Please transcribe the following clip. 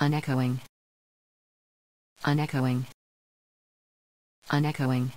Unechoing. Unechoing. Unechoing.